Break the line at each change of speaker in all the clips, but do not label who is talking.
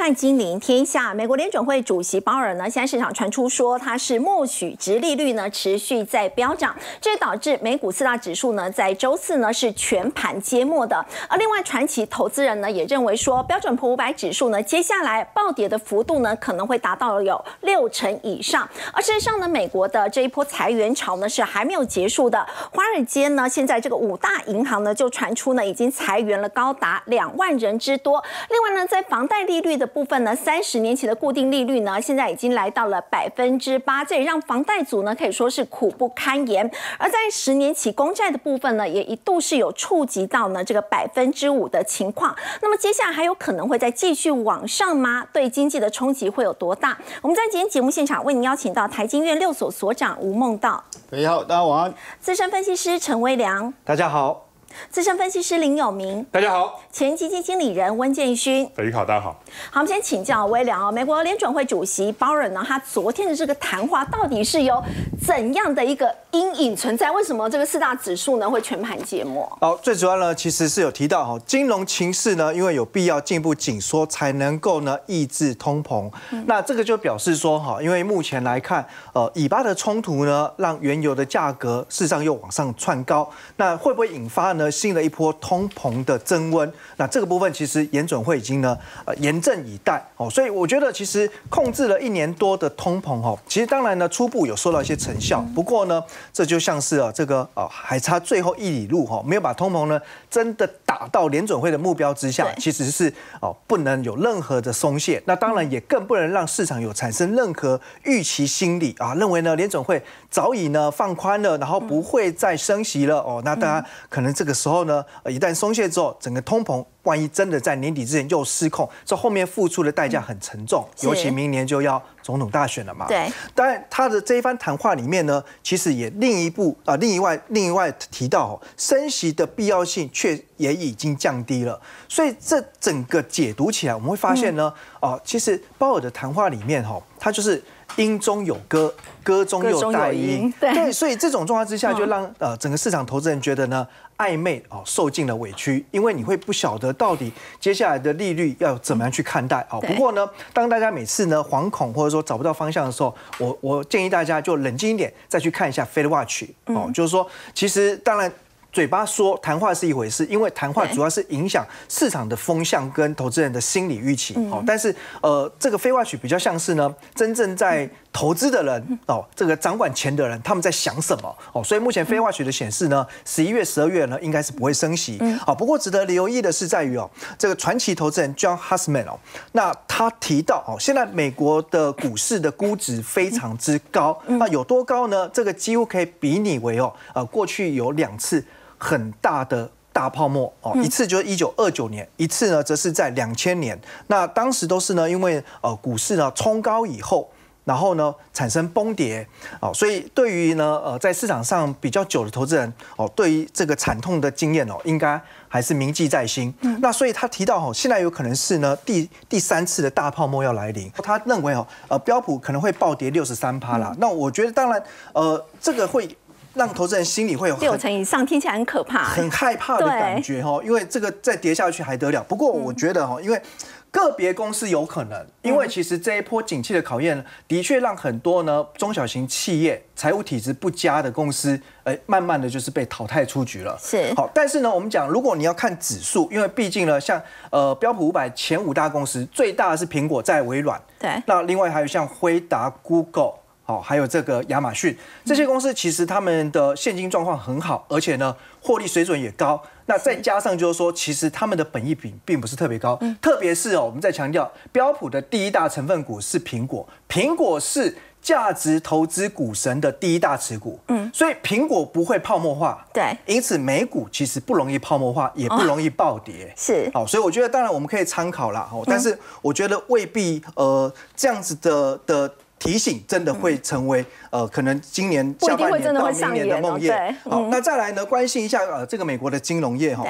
看《金陵天下》。美国联准会主席鲍尔呢，现在市场传出说他是默许直利率呢持续在飙涨，这也导致美股四大指数呢在周四呢是全盘揭幕的。而另外，传奇投资人呢也认为说，标准普五百指数呢接下来暴跌的幅度呢可能会达到有六成以上。而事实上呢，美国的这一波裁员潮呢是还没有结束的。华尔街呢现在这个五大银行呢就传出呢已经裁员了高达两万人之多。另外呢，在房贷利率的部分呢，三十年期的固定利率呢，现在已经来到了百分之八，这也让房贷族呢可以说是苦不堪言。而在十年期公债的部分呢，也一度是有触及到呢这个百分之五的情况。那么接下来还有可能会再继续往上吗？对经济的冲击会有多大？我们在今天节目现场为您邀请到台经院六所所长吴梦道，
你好，大家晚安。
资深分析师陈威良，
大家好。
资深分析师林有明，
大家好；
前基金经理人温建勋，
大家好，大家好。
好，我们先请教微良哦。美国联准会主席鲍尔呢，他昨天的这个谈话到底是有怎样的一个阴影存在？为什么这个四大指数呢会全盘揭幕？
好，最主要呢，其实是有提到哈，金融情势呢，因为有必要进一步紧缩，才能够呢抑制通膨。那这个就表示说哈，因为目前来看，呃，以巴的冲突呢，让原油的价格事实上又往上窜高，那会不会引发呢新的一波通膨的增温？那这个部分其实联准会已经呢呃严阵以待哦，所以我觉得其实控制了一年多的通膨哦，其实当然呢初步有收到一些成效，不过呢这就像是啊这个啊还差最后一里路哈，没有把通膨呢真的打到联准会的目标之下，其实是哦不能有任何的松懈，那当然也更不能让市场有产生任何预期心理啊，认为呢联准会早已呢放宽了，然后不会再升息了哦，那大家可能这个时候呢一旦松懈之后，整个通膨。万一真的在年底之前又失控，这后面付出的代价很沉重，尤其明年就要总统大选了嘛。
对。
当然，他的这一番谈话里面呢，其实也另一步啊，另一外另一外提到升息的必要性却也已经降低了。所以这整个解读起来，我们会发现呢，哦，其实鲍尔的谈话里面哈，他就是音中有歌，歌中有带音。对。所以这种状况之下，就让呃整个市场投资人觉得呢。暧昧哦，受尽了委屈，因为你会不晓得到底接下来的利率要怎么样去看待哦。不过呢，当大家每次呢惶恐或者说找不到方向的时候，我我建议大家就冷静一点，再去看一下 Fed Watch 哦，就是说，其实当然。嘴巴说谈话是一回事，因为谈话主要是影响市场的风向跟投资人的心理预期哦。但是呃，这个非话曲比较像是呢，真正在投资的人哦，这个掌管钱的人他们在想什么哦。所以目前非化学的显示呢，十一月、十二月呢应该是不会升息。好，不过值得留意的是在于哦，这个传奇投资人 John Husman 哦，那他提到哦，现在美国的股市的估值非常之高，那有多高呢？这个几乎可以比拟为哦，呃，过去有两次。很大的大泡沫哦，一次就是一九二九年，一次呢则是在两千年。那当时都是呢，因为呃股市呢冲高以后，然后呢产生崩跌哦，所以对于呢呃在市场上比较久的投资人哦，对于这个惨痛的经验哦，应该还是铭记在心。那所以他提到哦，现在有可能是呢第第三次的大泡沫要来临。他认为哦，呃标普可能会暴跌六十三趴啦。那我觉得当然呃这个会。让投资人心里会有
六成以上，听起来很可怕，
很害怕的感觉哈。因为这个再跌下去还得了？不过我觉得哈，因为个别公司有可能，因为其实这一波景气的考验，的确让很多呢中小型企业、财务体质不佳的公司，哎，慢慢的就是被淘汰出局了。
是
好，但是呢，我们讲，如果你要看指数，因为毕竟呢，像呃标普五百前五大公司，最大的是苹果在微软，
对，
那另外还有像辉达、Google。哦，还有这个亚马逊这些公司，其实他们的现金状况很好，而且呢，获利水准也高。那再加上就是说，其实他们的本益比并不是特别高，特别是哦，我们在强调标普的第一大成分股是苹果，苹果是价值投资股神的第一大持股，嗯，所以苹果不会泡沫化，
对，
因此美股其实不容易泡沫化，也不容易暴跌，
是，
好，所以我觉得当然我们可以参考啦，哦，但是我觉得未必呃这样子的的。提醒真的会成为呃，可能今年下半年到明年的梦魇。好，那再来呢，关心一下呃，这个美国的金融业哈，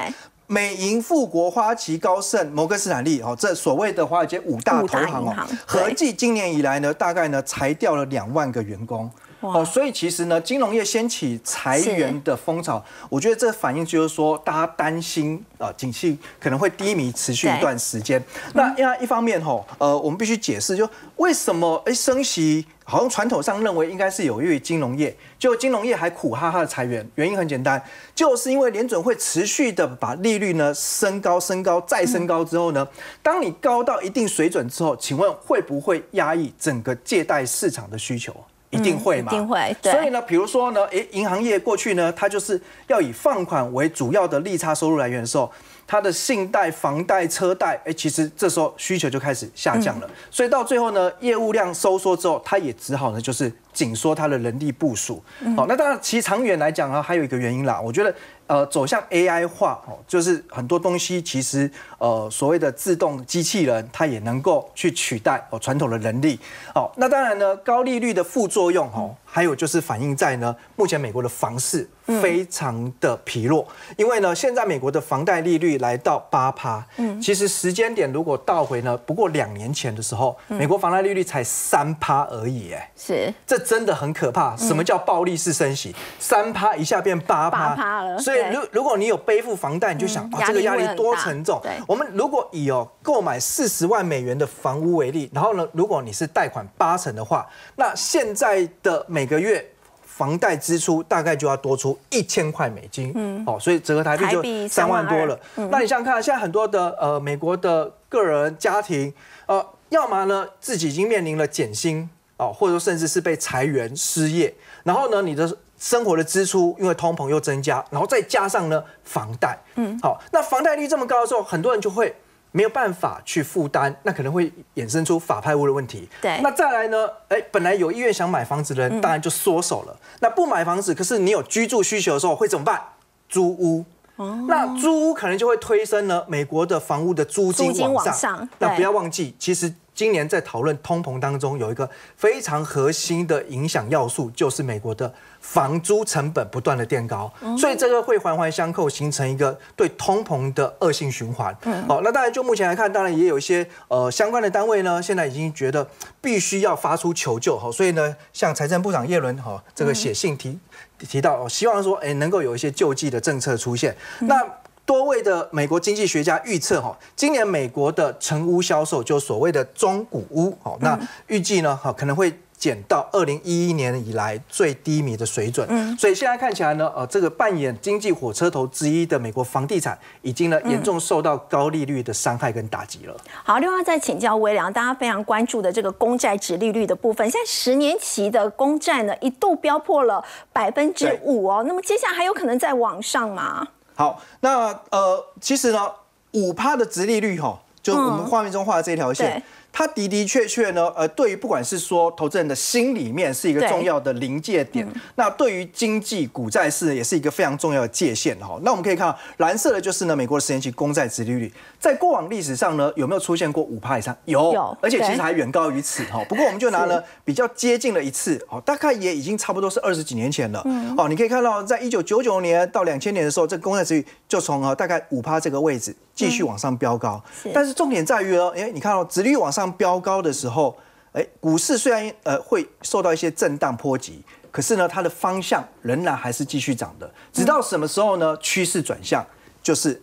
美银、富国、花旗、高盛、摩根斯坦利哦，这所谓的华尔街五大投行哦，合计今年以来呢，大概呢裁掉了两万个员工。哦，所以其实呢，金融业掀起裁员的风潮，我觉得这反映就是说，大家担心啊，景气可能会低迷持续一段时间。那因为一方面吼，呃，我们必须解释，就为什么哎升息，好像传统上认为应该是有益于金融业，就金融业还苦哈哈的裁员，原因很简单，就是因为联准会持续的把利率呢升高、升高再升高之后呢，当你高到一定水准之后，请问会不会压抑整个借贷市场的需求？一定会嘛？
一定会。
所以呢，比如说呢，诶，银行业过去呢，它就是要以放款为主要的利差收入来源的时候，它的信贷、房贷、车贷，哎，其实这时候需求就开始下降了。所以到最后呢，业务量收缩之后，它也只好呢，就是紧缩它的人力部署。好，那当然，其实长远来讲啊，还有一个原因啦，我觉得。呃，走向 AI 化哦，就是很多东西其实呃，所谓的自动机器人，它也能够去取代哦传统的人力。哦，那当然呢，高利率的副作用哦，还有就是反映在呢，目前美国的房市非常的疲弱，因为呢，现在美国的房贷利率来到八趴，嗯，其实时间点如果倒回呢，不过两年前的时候，美国房贷利率才三趴而已，哎，
是，
这真的很可怕。什么叫暴力式升息？三趴一下变八趴
了，
所以。如如果你有背负房贷，你就想啊，这个压力多沉重。我们如果以哦购买四十万美元的房屋为例，然后呢，如果你是贷款八成的话，那现在的每个月房贷支出大概就要多出一千块美金。嗯，哦，所以折合台币就三万多了。那你想想看，现在很多的呃美国的个人家庭，呃，要么呢自己已经面临了减薪哦，或者说甚至是被裁员失业，然后呢你的。生活的支出因为通膨又增加，然后再加上呢房贷，嗯，好，那房贷率这么高的时候，很多人就会没有办法去负担，那可能会衍生出法拍屋的问题。
对，
那再来呢，哎，本来有意愿想买房子的人，当然就缩手了。那不买房子，可是你有居住需求的时候会怎么办？租屋。哦，那租屋可能就会推升呢美国的房屋的租金往上。那不要忘记，其实。今年在讨论通膨当中，有一个非常核心的影响要素，就是美国的房租成本不断的垫高，所以这个会环环相扣，形成一个对通膨的恶性循环。好，那当然就目前来看，当然也有一些呃相关的单位呢，现在已经觉得必须要发出求救。哈，所以呢，像财政部长耶伦哈这个写信提提到，希望说哎能够有一些救济的政策出现。那多位的美国经济学家预测，哈，今年美国的成屋销售，就所谓的中古屋，好，那预计呢，哈，可能会减到二零一一年以来最低迷的水准。嗯，所以现在看起来呢，呃，这个扮演经济火车头之一的美国房地产，已经呢严重受到高利率的伤害跟打击了。
好，另外再请教微良，大家非常关注的这个公债值利率的部分，现在十年期的公债呢一度飙破了百分之五哦，那么接下来还有可能再往上吗？
好，那呃，其实呢，五趴的直利率哈，就我们画面中画的这条线。它的的确确呢，呃，对于不管是说投资人的心里面是一个重要的临界点，那对于经济股债市也是一个非常重要的界限哈。那我们可以看到蓝色的就是呢，美国的十年期公债殖利率，在过往历史上呢，有没有出现过五趴以上？有，而且其实还远高于此哈。不过我们就拿了比较接近的一次，哦，大概也已经差不多是二十几年前了。哦，你可以看到，在一九九九年到两千年的时候，这个公债殖率就从呃大概五趴这个位置。继续往上飙高，但是重点在于呢，哎，你看到，殖率往上飙高的时候，哎，股市虽然呃会受到一些震荡波及，可是呢，它的方向仍然还是继续涨的。直到什么时候呢？趋势转向，就是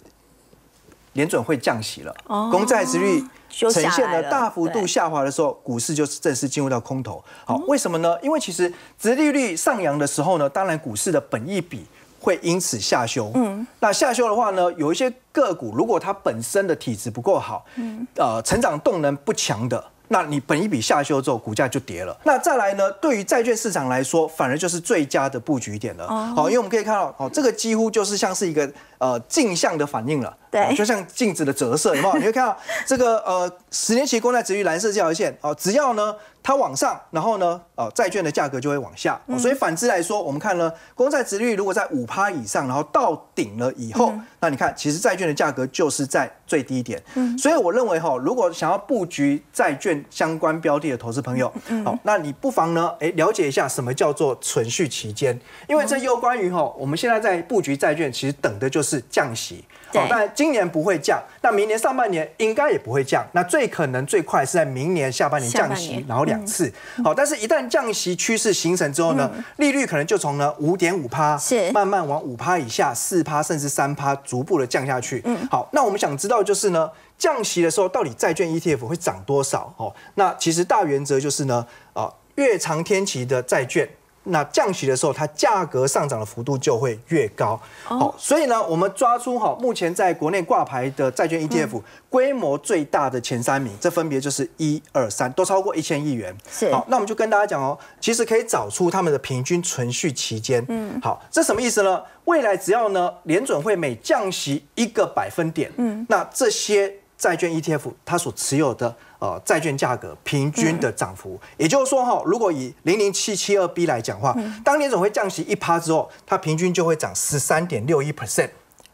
联准会降息了，公债殖率呈现了大幅度下滑的时候，股市就是正式进入到空头。好，为什么呢？因为其实殖利率上扬的时候呢，当然股市的本益比。会因此下修。嗯，那下修的话呢，有一些个股如果它本身的体质不够好，嗯，呃，成长动能不强的，那你本一笔下修之后，股价就跌了。那再来呢，对于债券市场来说，反而就是最佳的布局点了。好，因为我们可以看到，哦，这个几乎就是像是一个呃镜像的反应了。
对，
就像镜子的折射，有没有？你会看到这个呃十年期公债值率蓝色这条线，哦，只要呢。它往上，然后呢，呃，债券的价格就会往下。所以反之来说，我们看呢，公债值率如果在五趴以上，然后到顶了以后，那你看，其实债券的价格就是在最低点。所以我认为哈，如果想要布局债券相关标的的投资朋友，好，那你不妨呢，哎，了解一下什么叫做存续期间，因为这又关于哈，我们现在在布局债券，其实等的就是。就是降息。好，但今年不会降，那明年上半年应该也不会降。那最可能最快是在明年下半年降息，然后两次。好，但是一旦降息趋势形成之后呢，利率可能就从呢五点五趴，是慢慢往五趴以下、四趴甚至三趴逐步的降下去。嗯，好，那我们想知道就是呢，降息的时候到底债券 ETF 会涨多少？哦，那其实大原则就是呢，啊，越长天期的债券。那降息的时候，它价格上涨的幅度就会越高。好，所以呢，我们抓出哈，目前在国内挂牌的债券 ETF 规模最大的前三名，这分别就是一二三，都超过一千亿元。
是。
好，那我们就跟大家讲哦，其实可以找出他们的平均存续期间。嗯。好，这什么意思呢？未来只要呢，联准会每降息一个百分点，嗯，那这些债券 ETF 它所持有的。呃，债券价格平均的涨幅，也就是说哈，如果以零零七七二 B 来讲话，当年总会降息一趴之后，它平均就会涨十三点六一 percent。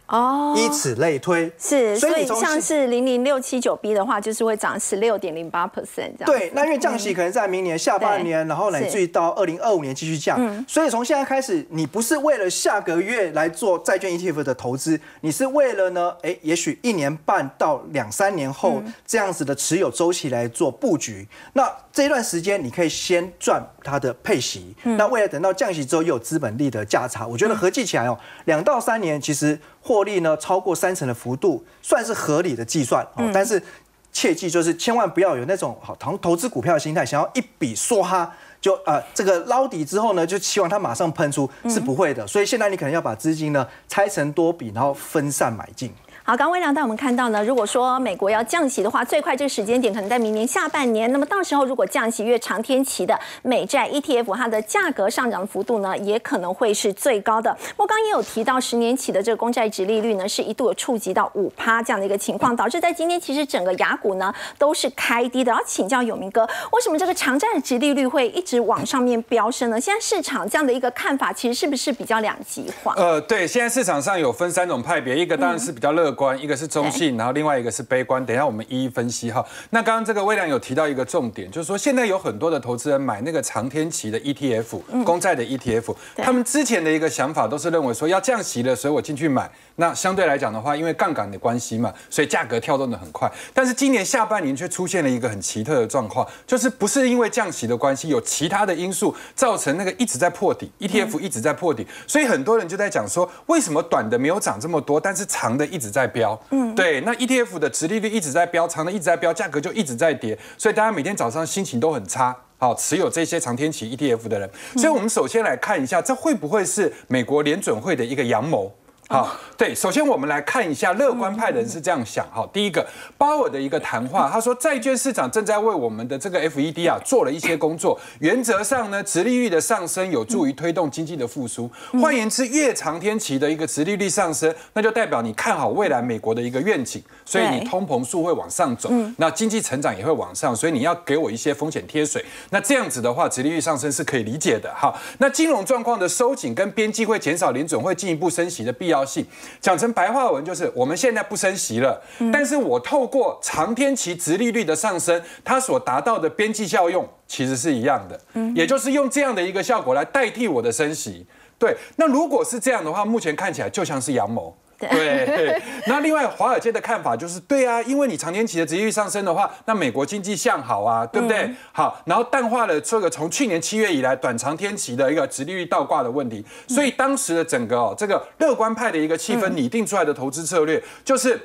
哦，以此类推，
是，所以像是零零六七九 B 的话，就是会涨十六点零八 percent 这样。
对，那因为降息可能在明年下半年，然后乃至于到二零二五年继续降，所以从现在开始，你不是为了下个月来做债券 ETF 的投资，你是为了呢，哎，也许一年半到两三年后这样子的持有周期来做布局。那这一段时间，你可以先赚它的配息，那未来等到降息之后，又有资本利的价差，我觉得合计起来哦，两到三年其实。获利呢超过三成的幅度算是合理的计算哦，但是切记就是千万不要有那种好投投资股票的心态，想要一笔梭哈就呃这个捞底之后呢，就期望它马上喷出是不会的，所以现在你可能要把资金呢拆成多笔，然后分散买进。
好，刚微良带我们看到呢，如果说美国要降息的话，最快这个时间点可能在明年下半年。那么到时候如果降息越长天期的美债 ETF，它的价格上涨幅度呢，也可能会是最高的。我刚刚也有提到，十年期的这个公债值利率呢，是一度有触及到五趴这样的一个情况，导致在今天其实整个雅股呢都是开低的。要请教永明哥，为什么这个长债的值利率会一直往上面飙升呢？现在市场这样的一个看法，其实是不是比较两极化？
呃，对，现在市场上有分三种派别，一个当然是比较乐。观一个是中性，然后另外一个是悲观。等一下我们一一分析哈。那刚刚这个微良有提到一个重点，就是说现在有很多的投资人买那个长天期的 ETF，公债的 ETF，他们之前的一个想法都是认为说要降息了，所以我进去买。那相对来讲的话，因为杠杆的关系嘛，所以价格跳动的很快。但是今年下半年却出现了一个很奇特的状况，就是不是因为降息的关系，有其他的因素造成那个一直在破底，ETF 一直在破底。所以很多人就在讲说，为什么短的没有涨这么多，但是长的一直在飙？嗯，对，那 ETF 的持利率一直在飙，长的一直在飙，价格就一直在跌，所以大家每天早上心情都很差。好，持有这些长天期 ETF 的人，所以我们首先来看一下，这会不会是美国联准会的一个阳谋？好，对，首先我们来看一下乐观派人是这样想。好，第一个鲍尔的一个谈话，他说债券市场正在为我们的这个 FED 啊做了一些工作。原则上呢，殖利率的上升有助于推动经济的复苏。换言之，越长天期的一个殖利率上升，那就代表你看好未来美国的一个愿景，所以你通膨数会往上走，那经济成长也会往上，所以你要给我一些风险贴水。那这样子的话，殖利率上升是可以理解的。好，那金融状况的收紧跟边际会减少联准会进一步升息的必要。要性讲成白话文就是，我们现在不升息了，但是我透过长天期殖利率的上升，它所达到的边际效用其实是一样的，也就是用这样的一个效果来代替我的升息。对，那如果是这样的话，目前看起来就像是阳谋。对，那另外华尔街的看法就是，对啊，因为你长天期的殖利率上升的话，那美国经济向好啊，对不对？好，然后淡化了这个从去年七月以来短长天期的一个殖利率倒挂的问题，所以当时的整个哦这个乐观派的一个气氛拟定出来的投资策略，就是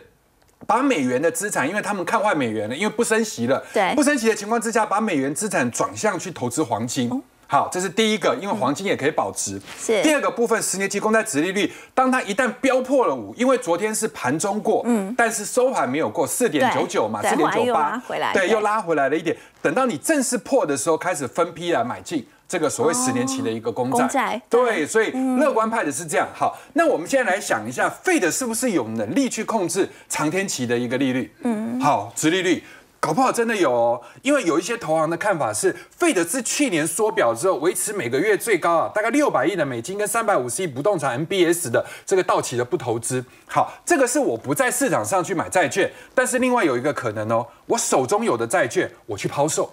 把美元的资产，因为他们看坏美元了，因为不升息了，
对，
不升息的情况之下，把美元资产转向去投资黄金。好，这是第一个，因为黄金也可以保值。
是
第二个部分，十年期公债殖利率，当它一旦飙破了五，因为昨天是盘中过，嗯，但是收盘没有过四点九九嘛，四点九八，对，又拉回来了一点。等到你正式破的时候，开始分批来买进这个所谓十年期的一个公债。对，所以乐观派的是这样。好，那我们现在来想一下，费的是不是有能力去控制长天期的一个利率？嗯，好，殖利率。搞不好真的有哦，因为有一些投行的看法是，费德是去年缩表之后，维持每个月最高啊，大概六百亿的美金跟三百五十亿不动产 MBS 的这个到期的不投资。好，这个是我不在市场上去买债券，但是另外有一个可能哦，我手中有的债券我去抛售。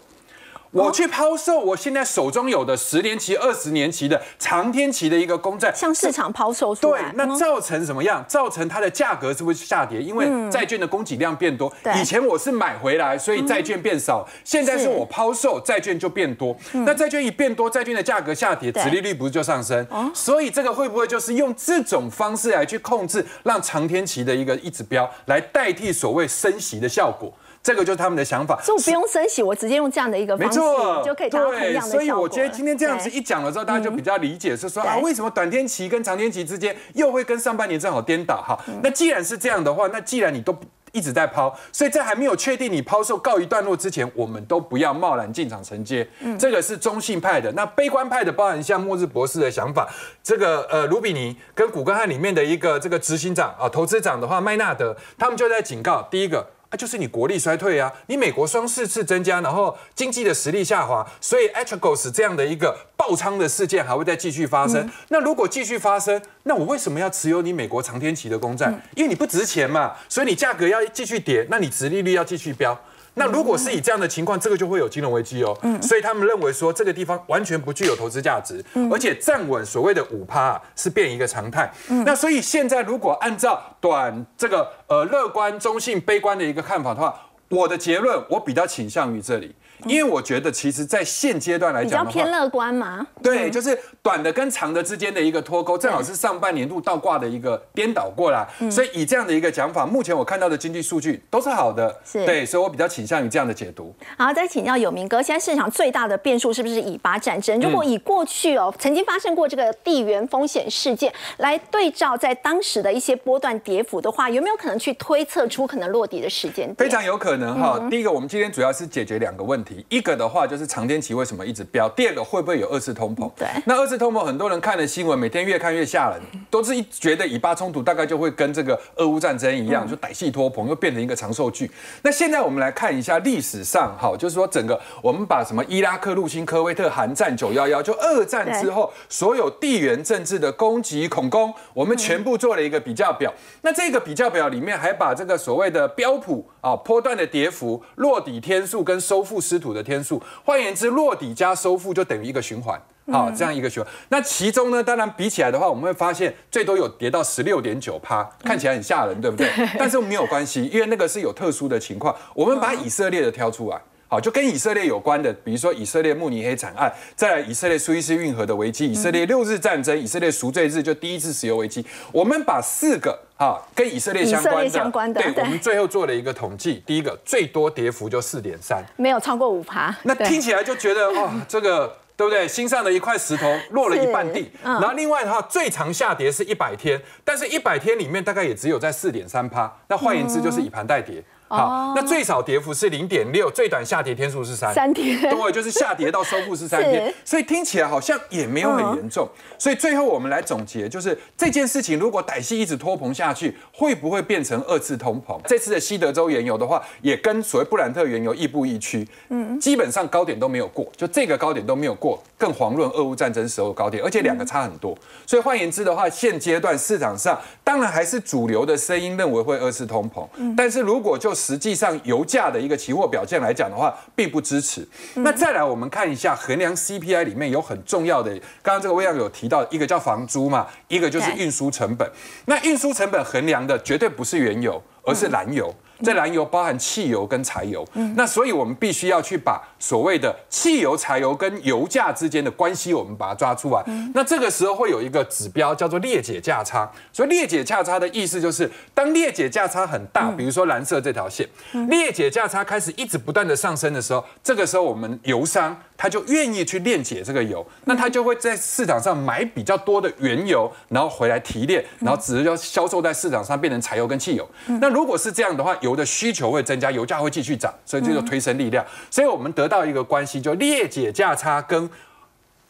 我去抛售我现在手中有的十年期、二十年期的长天期的一个公债，
向市场抛售出
对，，那造成什么样？造成它的价格是不是下跌？因为债券的供给量变多。以前我是买回来，所以债券变少，现在是我抛售，债券就变多。那债券一变多，债券的价格下跌，殖利率不是就上升？所以这个会不会就是用这种方式来去控制，让长天期的一个一指标来代替所谓升息的效果？这个就是他们的想法。
所以我不用升息，我直接用这样的一个方式
错，
就可以达到同
对，
样的效果。
所以我觉得今天这样子一讲了之后，大家就比较理解，是说啊，
对
为什么短天期跟长天期之间又会跟上半年正好颠倒哈？
嗯
那既然是这样的话，那既然你都一直在抛，所以在还没有确定你抛售告一段落之前，我们都不要贸然进场承接。
嗯
这个是中性派的，那悲观派的包含像末日博士的想法，这个呃卢比尼跟古根汉里面的一个这个执行长啊投资长的话，麦纳德他们就在警告，第一个。啊，就是你国力衰退啊，你美国双四次增加，然后经济的实力下滑，所以 Atragos 这样的一个爆仓的事件还会再继续发生。那如果继续发生，那我为什么要持有你美国长天期的公债？因为你不值钱嘛，所以你价格要继续跌，那你殖利率要继续飙。那如果是以这样的情况，这个就会有金融危机哦。所以他们认为说这个地方完全不具有投资价值，而且站稳所谓的五趴啊是变一个常态。那所以现在如果按照短这个呃乐观、中性、悲观的一个看法的话，我的结论我比较倾向于这里，因为我觉得其实在现阶段来讲比较
偏乐观嘛。
对，就是短的跟长的之间的一个脱钩，正好是上半年度倒挂的一个颠倒过来。
嗯
所以以这样的一个讲法，目前我看到的经济数据都是好的，
是
对，所以我比较倾向于这样的解读。
好，再请教有明哥，现在市场最大的变数是不是以巴战争？如果以过去哦曾经发生过这个地缘风险事件来对照，在当时的一些波段跌幅的话，有没有可能去推测出可能落底的时间？
非常有可能哈。
嗯
第一个，我们今天主要是解决两个问题，一个的话就是长天期为什么一直飙，第二个会不会有二次通膨？
对
那二次通膨，很多人看了新闻，每天越看越吓人，都是一觉得以巴冲突大概就会跟这个俄乌战争一
嗯
样，就歹戏拖棚，又变成一个长寿剧。那现在我们来看一下历史上，哈，就是说整个我们把什么伊拉克入侵科威特、韩战、九幺幺，就二战之后所有地缘政治的攻击、恐攻，我们全部做了一个比较表。那这个比较表里面还把这个所谓的标普啊波段的跌幅、落底天数跟收复失土的天数，换言之，落底加收复就等于一个循环。好，这样一个循环。那其中呢，当然比起来的话，我们会发现最多有跌到十六点九趴，看起来很吓人，对不对？但是没有关系，因为那个是有特殊的情况。我们把以色列的挑出来。好，就跟以色列有关的，比如说以色列慕尼黑惨案，再来以色列苏伊士运河的危机，以色列六日战争，以色列赎罪日就第一次石油危机。我们把四个哈跟以色列相关的，
相关的
对，我们最后做了一个统计，第一个最多跌幅就四点三，
没有超过五趴。
那听起来就觉得哇，这个对不对？心上的一块石头落了一半地。
嗯
然后另外的话，最长下跌是一百天，但是一百天里面大概也只有在四点三趴。那换言之就是以盘代跌。好，那最少跌幅是零点六，最短下跌天数是三。
三天。
对，就是下跌到收复是三天，所以听起来好像也没有很严重。所以最后我们来总结，就是这件事情如果歹戏一直拖棚下去，会不会变成二次通膨？这次的西德州原油的话，也跟所谓布兰特原油亦步亦趋，嗯，基本上高点都没有过，就这个高点都没有过，更遑论俄乌战争时候的高点，而且两个差很多。所以换言之的话，现阶段市场上当然还是主流的声音认为会二次通膨，但是如果就实际上油价的一个期货表现来讲的话，并不支持。那再来我们看一下衡量 CPI 里面有很重要的，刚刚这个魏亮有提到，一个叫房租嘛，一个就是运输成本。那运输成本衡量的绝对不是原油，而是燃油。这燃油包含汽油跟柴油，那所以我们必须要去把所谓的汽油、柴油跟油价之间的关系，我们把它抓出来。那这个时候会有一个指标叫做裂解价差。所以裂解价差的意思就是，当裂解价差很大，比如说蓝色这条线，裂解价差开始一直不断的上升的时候，这个时候我们油商他就愿意去炼解这个油，那他就会在市场上买比较多的原油，然后回来提炼，然后只是要销售在市场上变成柴油跟汽油。那如果是这样的话，油的需求会增加，油价会继续涨，所以这就推升力量。所以我们得到一个关系，就裂解价差跟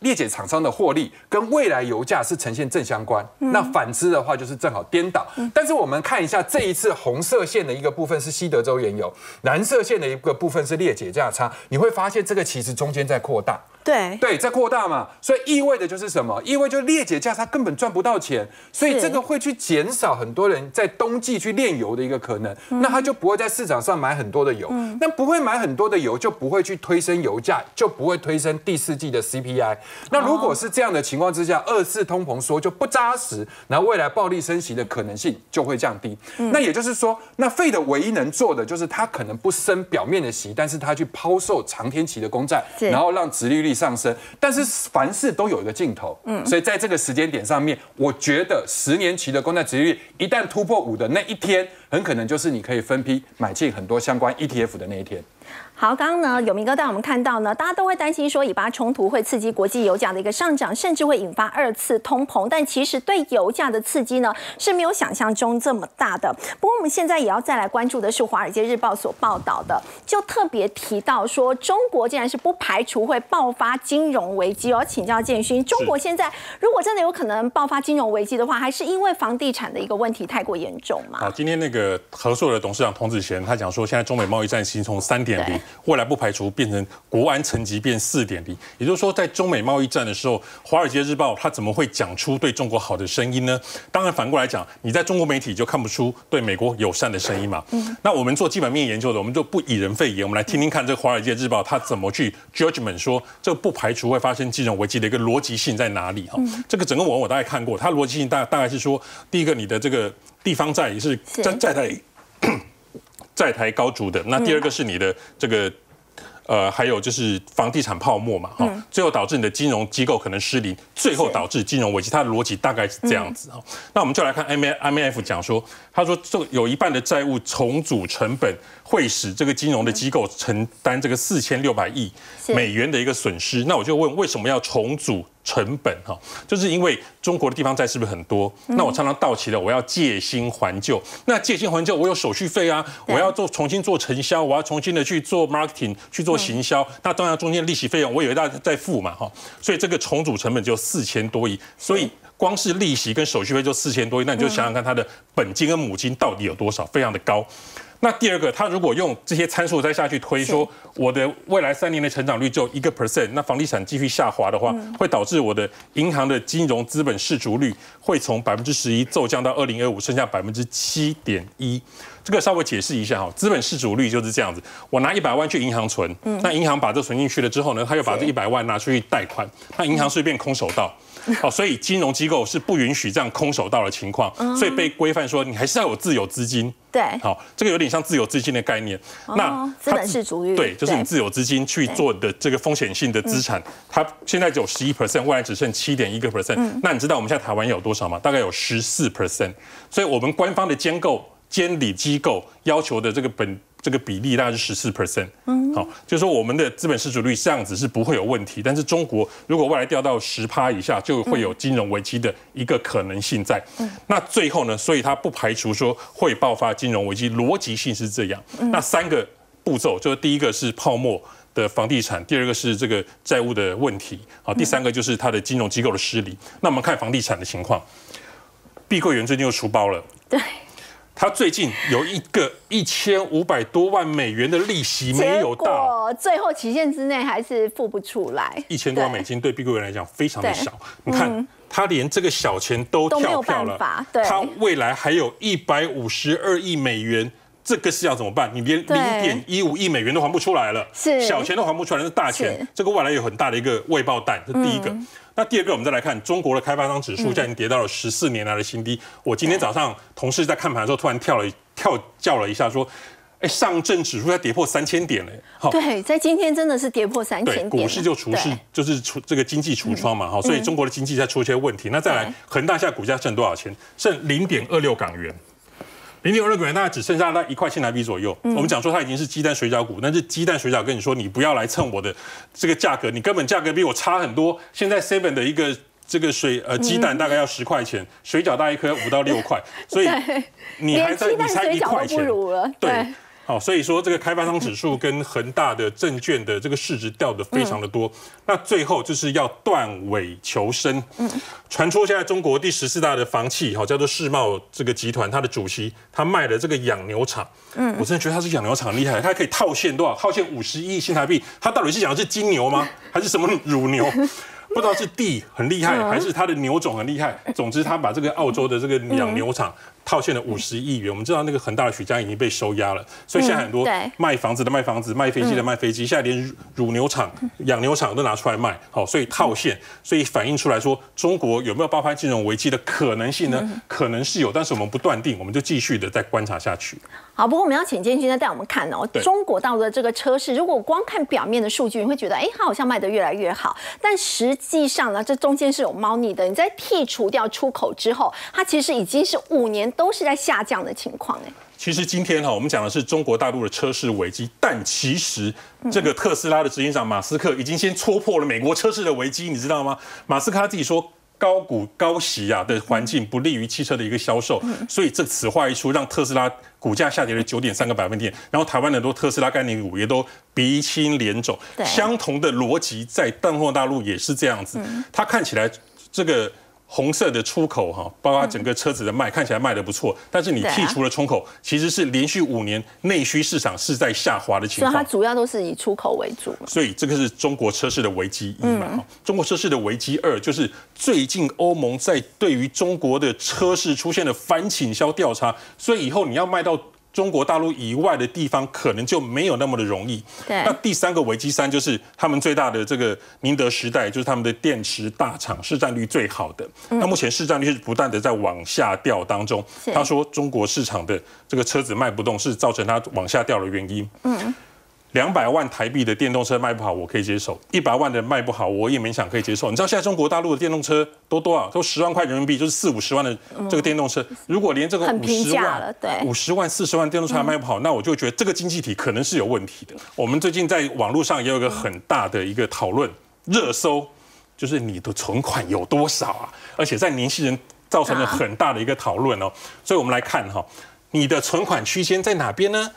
裂解厂商的获利跟未来油价是呈现正相关，那反之的话就是正好颠倒。但是我们看一下这一次红色线的一个部分是西德州原油，蓝色线的一个部分是裂解价差，你会发现这个其实中间在扩大。
对。
对，在扩大嘛，所以意味的就是什么？意味就裂解价差根本赚不到钱，所以这个会去减少很多人在冬季去炼油的一个可能，那他就不会在市场上买很多的油，那不会买很多的油，就不会去推升油价，就不会推升第四季的 CPI。那如果是这样的情况之下，二次通膨说就不扎实，然后未来暴力升息的可能性就会降低。那也就是说，那费的唯一能做的就是它可能不升表面的息，但是它去抛售长天期的公债，然后让殖利率上升。但是凡事都有一个尽头，嗯，所以在这个时间点上面，我觉得十年期的公债殖利率一旦突破五的那一天，很可能就是你可以分批买进很多相关 ETF 的那一天。
好，刚刚呢，有明哥带我们看到呢，大家都会担心说以巴冲突会刺激国际油价的一个上涨，甚至会引发二次通膨。但其实对油价的刺激呢是没有想象中这么大的。不过我们现在也要再来关注的是《华尔街日报》所报道的，就特别提到说中国竟然是不排除会爆发金融危机哦。请教建勋，中国现在如果真的有可能爆发金融危机的话，还是因为房地产的一个问题太过严重吗？
好，今天那个合硕的董事长童子贤他讲说，现在中美贸易战已经从三点零。未来不排除变成国安层级变四点零，也就是说，在中美贸易战的时候，《华尔街日报》它怎么会讲出对中国好的声音呢？当然，反过来讲，你在中国媒体就看不出对美国友善的声音嘛。那我们做基本面研究的，我们就不以人废言，我们来听听看这个《华尔街日报》它怎么去 judgment 说这个不排除会发生金融危机的一个逻辑性在哪里哈？这个整个文我大概看过，它逻辑性大大概是说，第一个，你的这个地方债也是在在台在台高筑的，那第二个是你的这个。呃，还有就是房地产泡沫嘛，哈，最后导致你的金融机构可能失灵，最后导致金融危机。它的逻辑大概是这样子哈。那我们就来看 M A M F 讲说，他说这有一半的债务重组成本会使这个金融的机构承担这个四千六百亿美元的一个损失。那我就问，为什么要重组？成本哈，就是因为中国的地方债是不是很多？那我常常到期了，我要借新还旧。那借新还旧，我有手续费啊，我要做重新做承销，我要重新的去做 marketing 去做行销。那当然中间利息费用我有一大在付嘛哈，所以这个重组成本就四千多亿。所以光是利息跟手续费就四千多亿，那你就想想看它的本金跟母金到底有多少，非常的高。那第二个，他如果用这些参数再下去推，说我的未来三年的成长率就一个 percent，那房地产继续下滑的话，会导致我的银行的金融资本市足率会从百分之十一骤降到二零二五剩下百分之七点一。这个稍微解释一下哈，资本市足率就是这样子，我拿一百万去银行存，那银行把这存进去了之后呢，他又把这一百万拿出去贷款，那银行是变空手道。好，所以金融机构是不允许这样空手道的情况，所以被规范说你还是要有自有资金。
对，
好，这个有点像自有资金的概念。
那资本市足率，
对，就是你自有资金去做的这个风险性的资产，它现在只有十一 percent，未来只剩七点一个 percent。那你知道我们现在台湾有多少吗？大概有十四 percent。所以我们官方的监构监理机构要求的这个本。这个比例大概是十四 percent，嗯，好，就是说我们的资本失足率这样子是不会有问题，但是中国如果未来掉到十趴以下，就会有金融危机的一个可能性在。嗯，那最后呢，所以它不排除说会爆发金融危机，逻辑性是这样。那三个步骤，就是第一个是泡沫的房地产，第二个是这个债务的问题，好，第三个就是它的金融机构的失灵。那我们看房地产的情况，碧桂园最近又出包了，
对。
他最近有一个一千五百多万美元的利息没有到，
最后期限之内还是付不出来。
一千多万美金对碧桂园来讲非常的小，你看他连这个小钱都跳票了，他未来还有一百五十二亿美元，这个是要怎么办？你连零点一五亿美元都还不出来了，
是。
小钱都还不出来，是大钱，这个未来有很大的一个未爆弹，这第一个。那第二个，我们再来看中国的开发商指数，现在已经跌到了十四年来的新低。我今天早上同事在看盘的时候，突然跳了跳叫了一下，说：“哎，上证指数要跌破三千点嘞。”
好，对，在今天真的是跌破三千点。
股市就出事，就是出这个经济橱窗嘛，哈，所以中国的经济在出一些问题。那再来，恒大现在股价剩多少钱？剩零点二六港元。零点二六港元大概只剩下那一块钱台币左右。我们讲说它已经是鸡蛋水饺股，但是鸡蛋水饺跟你说，你不要来蹭我的这个价格，你根本价格比我差很多。现在 seven 的一个这个水呃鸡蛋大概要十块钱，水饺大概一颗五到六块，所以 你还在你才一块钱，
对。
好，所以说这个开发商指数 跟恒大的证券的这个市值掉的非常的多。那最后就是要断尾求生。嗯，传出现在中国第十四大的房企，好叫做世茂这个集团，它的主席他卖的这个养牛场，嗯，我真的觉得他是养牛场厉害，他可以套现多少？套现五十亿新台币。他到底是讲的是金牛吗？还是什么乳牛？不知道是地很厉害，还是它的牛种很厉害。总之，他把这个澳洲的这个养牛场套现了五十亿元。我们知道那个恒大的许家已经被收押了，所以现在很多卖房子的卖房子，卖飞机的卖飞机，现在连乳牛场、养牛场都拿出来卖。好，所以套现，所以反映出来说，中国有没有爆发金融危机的可能性呢？可能是有，但是我们不断定，我们就继续的再观察下去。
好，不过我们要请建军呢带我们看哦，中国大陆的这个车市，如果光看表面的数据，你会觉得，哎，它好像卖得越来越好，但实际上呢，这中间是有猫腻的。你在剔除掉出口之后，它其实已经是五年都是在下降的情况，哎。
其实今天哈，我们讲的是中国大陆的车市危机，但其实这个特斯拉的执行长马斯克已经先戳破了美国车市的危机，你知道吗？马斯克他自己说。高股高息啊的环境不利于汽车的一个销售，所以这此话一出，让特斯拉股价下跌了九点三个百分点，然后台湾很多特斯拉概念股也都鼻青脸肿。相同的逻辑在淡货大陆也是这样子，它看起来这个。红色的出口哈，包括整个车子的卖，看起来卖的不错，但是你剔除了出口，其实是连续五年内需市场是在下滑的情况。
所以它主要都是以出口为主。
所以这个是中国车市的危机一嘛？中国车市的危机二就是最近欧盟在对于中国的车市出现了反倾销调查，所以以后你要卖到。中国大陆以外的地方可能就没有那么的容易。
对。
那第三个危机三就是他们最大的这个宁德时代，就是他们的电池大厂市占率最好的。那目前市占率是不断的在往下掉当中。他说中国市场的这个车子卖不动，是造成它往下掉的原因。嗯。两百万台币的电动车卖不好，我可以接受；一百万的卖不好，我也勉强可以接受。你知道现在中国大陆的电动车都多少？都十万块人民币，就是四五十万的这个电动车。如果连这个五十万、五十万、四十万电动车还卖不好，那我就觉得这个经济体可能是有问题的。我们最近在网络上也有一个很大的一个讨论热搜，就是你的存款有多少啊？而且在年轻人造成了很大的一个讨论哦。所以我们来看哈，你的存款区间在哪边呢？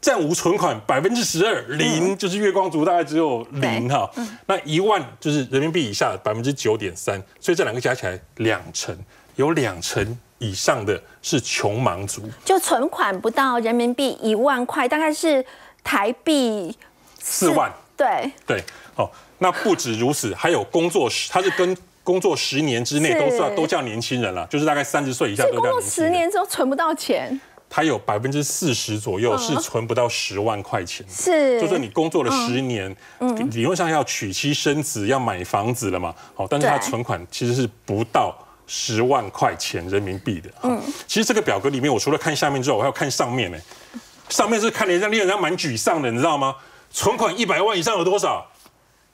暂无存款百分之十二，零就是月光族大概只有零哈，那一万就是人民币以下百分之九点三，所以这两个加起来两成，有两成以上的是穷忙族，
就存款不到人民币一万块，大概是台币
四万，
对。
对，哦，那不止如此，还有工作十，他是跟工作十年之内都算都叫年轻人了，就是大概三十岁以下都叫工作
十年之后存不到钱。
他有百分之四十左右是存不到十万块钱，
是，
就是你工作了十年，理论上要娶妻生子，要买房子了嘛，好，但是他存款其实是不到十万块钱人民币的。嗯，其实这个表格里面，我除了看下面之后，我还要看上面呢。上面是看人家令人家蛮沮丧的，你知道吗？存款一百万以上有多少？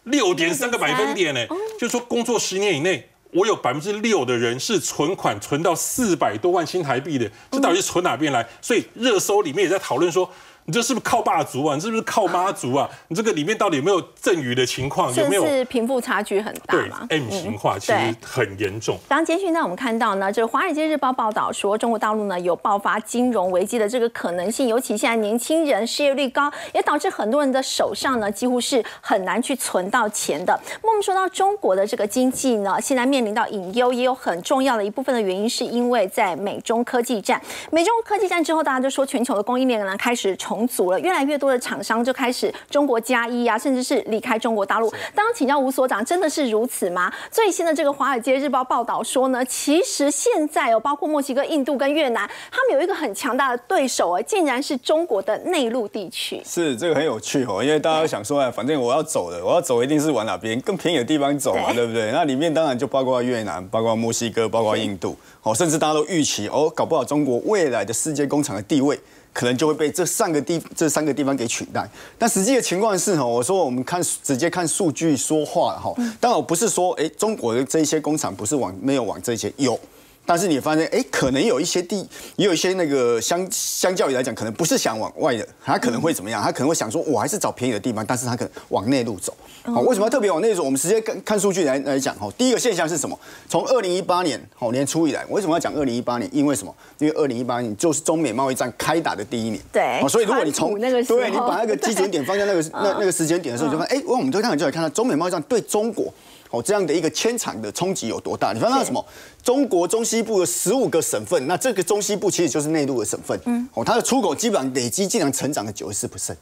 六点三个百分点呢，就是说工作十年以内。我有百分之六的人是存款存到四百多万新台币的，这到底是存哪边来？所以热搜里面也在讨论说。你这是不是靠霸族啊？你是不是靠妈族啊？你这个里面到底有没有赠与的情况？有没有
贫富差距很大嘛
？M 型化其实很严重。
刚刚接讯呢，我们看到呢，就是《华尔街日报》报道说，中国大陆呢有爆发金融危机的这个可能性，尤其现在年轻人失业率高，也导致很多人的手上呢几乎是很难去存到钱的。那我们说到中国的这个经济呢，现在面临到隐忧，也有很重要的一部分的原因，是因为在美中科技战。美中科技战之后，大家就说全球的供应链呢开始重。重组了，越来越多的厂商就开始中国加一啊，甚至是离开中国大陆。当然，请教吴所长，真的是如此吗？最新的这个《华尔街日报》报道说呢，其实现在哦，包括墨西哥、印度跟越南，他们有一个很强大的对手哦，竟然是中国的内陆地区。
是这个很有趣哦，因为大家想说，哎，反正我要走的，我要走一定是往哪边更便宜的地方走嘛，对不对？那里面当然就包括越南、包括墨西哥、包括印度哦，甚至大家都预期哦，搞不好中国未来的世界工厂的地位。可能就会被这三个地这三个地方给取代，但实际的情况是哈，我说我们看直接看数据说话哈，当然我不是说哎中国的这些工厂不是往没有往这些有但是你发现，哎，可能有一些地，也有一些那个相相较于来讲，可能不是想往外的，他可能会怎么样？他可能会想说，我还是找便宜的地方，但是他可能往内陆走。好，为什么要特别往内陆走？我们直接看看数据来来讲。哈，第一个现象是什么？从二零一八年好年初以来，为什么要讲二零一八年？因为什么？因为二零一八年就是中美贸易战开打的第一年。
对。
所以如果你从
那个
对你把那个基准点放在那个那那个时间点的时候，就看，哎，我们就看就来看到中美贸易战对中国。哦，这样的一个牵场的冲击有多大？你发现什么？中国中西部有十五个省份，那这个中西部其实就是内陆的省份。嗯，哦，它的出口基本上累积竟然成长了九十四 percent。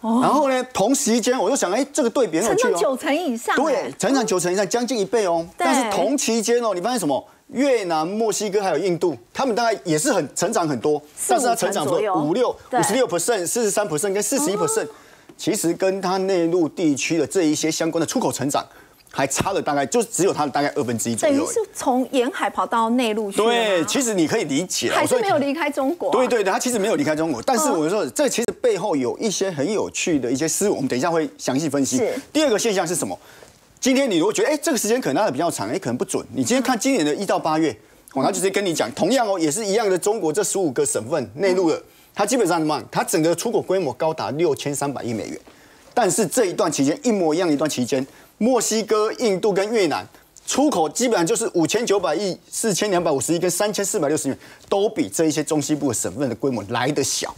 哦，然后呢，同时间我就想，哎，这个对比很有趣
哦，九成以上，
对，成长九成以上，将近一倍哦。但是同期间哦，你发现什么？越南、墨西哥还有印度，他们大概也是很成长很多，但是它成长说五六五十六 percent、四十三 percent 跟四十一 percent，其实跟它内陆地区的这一些相关的出口成长。还差了大概就只有它的大概二分之一左右，
等于是从沿海跑到内陆去。
对，其实你可以理解，
还是没有离开中国。
对对对，它其实没有离开中国，但是我说这其实背后有一些很有趣的一些思路，我们等一下会详细分析。第二个现象是什么？今天你如果觉得哎这个时间可能拉的比较长，哎可能不准。你今天看今年的一到八月，我他直接跟你讲，同样哦也是一样的，中国这十五个省份内陆的，它基本上什么？它整个出口规模高达六千三百亿美元，但是这一段期间一模一样的一段期间。墨西哥、印度跟越南出口基本上就是五千九百亿、四千两百五十亿跟三千四百六十亿，都比这一些中西部的省份的规模来得小。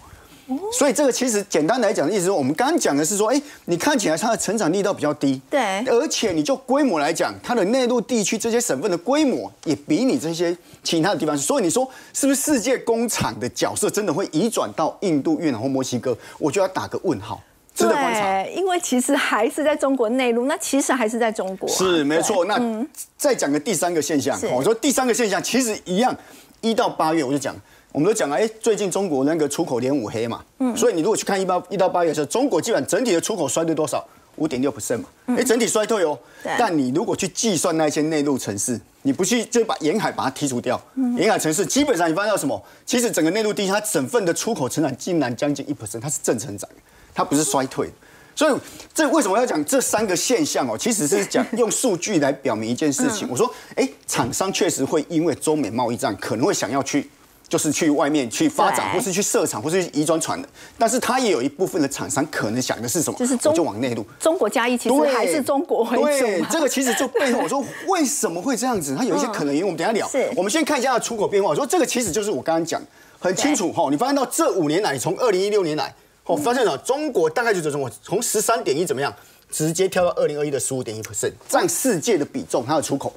所以这个其实简单来讲的意思，说我们刚刚讲的是说，哎，你看起来它的成长力道比较低，
对，
而且你就规模来讲，它的内陆地区这些省份的规模也比你这些其他的地方，所以你说是不是世界工厂的角色真的会移转到印度、越南或墨西哥？我就要打个问号。
对，因为其实还是在中国内陆，那其实还是在中国。
是没错。那再讲个第三个现象，我说第三个现象其实一样，一到八月我就讲，我们都讲了，哎，最近中国那个出口连五黑嘛，嗯，所以你如果去看一八一到八月的时候，中国基本上整体的出口衰退多少？五点六 percent 嘛，哎，整体衰退哦。但你如果去计算那些内陆城市，你不去就把沿海把它剔除掉，沿海城市基本上你发现什么？其实整个内陆地区它省份的出口成长竟然将近一 percent，它是正成长。它不是衰退，所以这为什么要讲这三个现象哦？其实是讲用数据来表明一件事情。我说，哎，厂商确实会因为中美贸易战可能会想要去，就是去外面去发展，或是去设厂，或是移转船的。但是它也有一部分的厂商可能想的是什么？就是就往内陆。
中国加一其实还是中国为主。
对，这个其实就背后我说为什么会这样子？它有一些可能因为我们等下聊。
是。
我们先看一下出口变化。我说这个其实就是我刚刚讲很清楚哈。你发现到这五年来，从二零一六年来。我发现了，中国大概就是中国从十三点一怎么样，直接跳到二零二一的十五点一 percent，占世界的比重，它的出口。